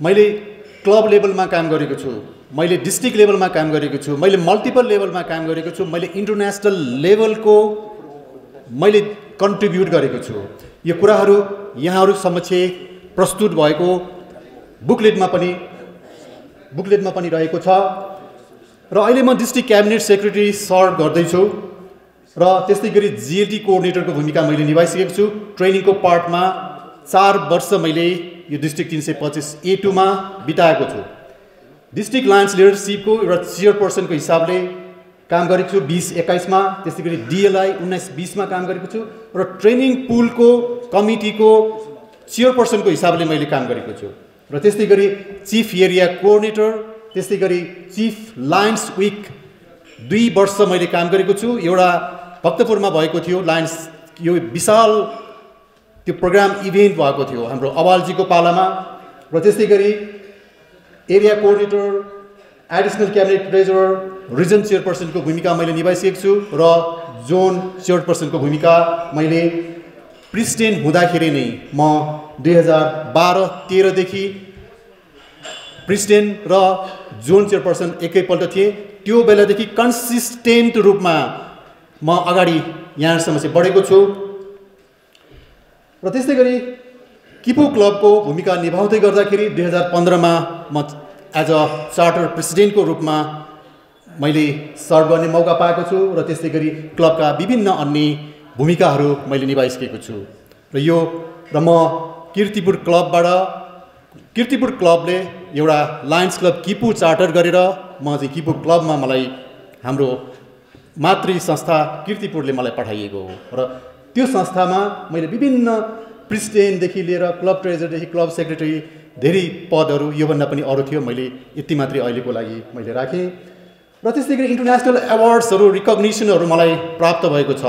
मैले क्लब लेभलमा काम गरेको छु मैले डिस्ट्रिक्ट लेभलमा काम गरेको छु मैले मल्टिपल लेभलमा काम गरेको छु मैले इन्टरनेसनल लेभलको मैले कन्ट्रिब्युट गरेको छु। यो कुराहरू यहाँहरू समक्ष प्रस्तुत भएको बुकलेटमा पनि बुकलेटमा पनि रहेको छ। र अहिले म डिस्ट्रिक्ट क्याबिनेट सेक्रेटरी सर्भ गर्दैछु र त्यस्तै गरी जिएलटी कोअर्डिनेटरको भूमिका मैले निभाइसकेको छु। ट्रेनिङको पार्टमा चार वर्ष मैले यो डिस्ट्रिक्ट तिन सय पच्चिस ए टूमा बिताएको छु। डिस्ट्रिक्ट लायन्स लिडरसिपको एउटा चेयरपर्सनको हिसाबले काम गरेको छु बिस एक्काइसमा त्यस्तै गरी डिएलआई उन्नाइस बिसमा काम गरेको छु र ट्रेनिङ पुलको कमिटीको चेयरपर्सनको हिसाबले मैले काम गरेको छु। र त्यस्तै गरी चिफ एरिया कोअर्डिनेटर त्यस्तै गरी चिफ लायन्स विक दुई वर्ष मैले काम गरेको छु। एउटा भक्तपुरमा भएको थियो लायन्स यो विशाल त्यो प्रोग्राम इभेन्ट भएको थियो हाम्रो अवालजीको पालामा र त्यस्तै गरी area coordinator additional cabinet treasurer region चेयरपर्सनको भूमिका मैले निभाइसकेको छु र जोन चेयरपर्सनको भूमिका मैले प्रिसिडेन्ट हुँदाखेरि नै म दुई हजार बाह्र तेह्रदेखि प्रिसिडेन्ट र जोन चेयरपर्सन एकैपल्ट थिएँ। त्यो बेलादेखि कन्सिस्टेन्ट रूपमा म अगाडि यहाँसम्म चाहिँ बढेको छु। र त्यस्तै गरी किपु क्लबको भूमिका निभाउँदै गर्दाखेरि दुई हजार पन्ध्रमा म एज अ चार्टर प्रेसिडेन्टको रूपमा मैले सर्भ गर्ने मौका पाएको छु र त्यस्तै गरी क्लबका विभिन्न अन्य भूमिकाहरू मैले निभाइसकेको छु। र यो र म किर्तिपुर क्लबबाट किर्तिपुर क्लबले एउटा लायन्स क्लब किपु चार्टर गरेर म चाहिँ किपु क्लबमा मलाई हाम्रो मातृ संस्था किर्तिपुरले मलाई पठाइएको हो। र त्यो संस्थामा मैले विभिन्न प्रेसिडेन्टदेखि लिएर क्लब ट्रेजरदेखि क्लब सेक्रेटरी धेरै पदहरू योभन्दा पनि अरू थियो मैले यति मात्रै अहिलेको लागि मैले राखेँ। र त्यस्तै गरी इन्टरनेसनल एवार्ड्सहरू रिकग्निसनहरू मलाई प्राप्त भएको छ।